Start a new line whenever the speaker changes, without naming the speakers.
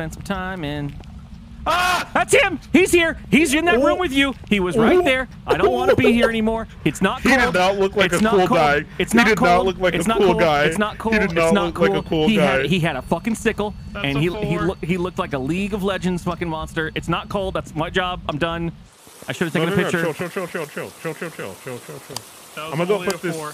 spend some time in. Ah, that's him. He's here. He's in that room with you. He was right there. I don't want to be here anymore. It's not
cool.
He
did not look like
it's
a cool
cold.
guy.
It's
He did
cold.
not look like
it's
a cool guy.
It's not cool.
He did not
it's not
look
cool.
like a cool
he Had,
guy.
he had a fucking sickle,
That's
and he he
four.
looked he looked like a League of Legends fucking monster. It's not cold. That's my job. I'm done. I should have taken
no,
a
no,
picture.
Chill, chill, chill, chill, chill, chill, chill, chill, chill, chill, chill.
That was
I'm gonna go put this.
four.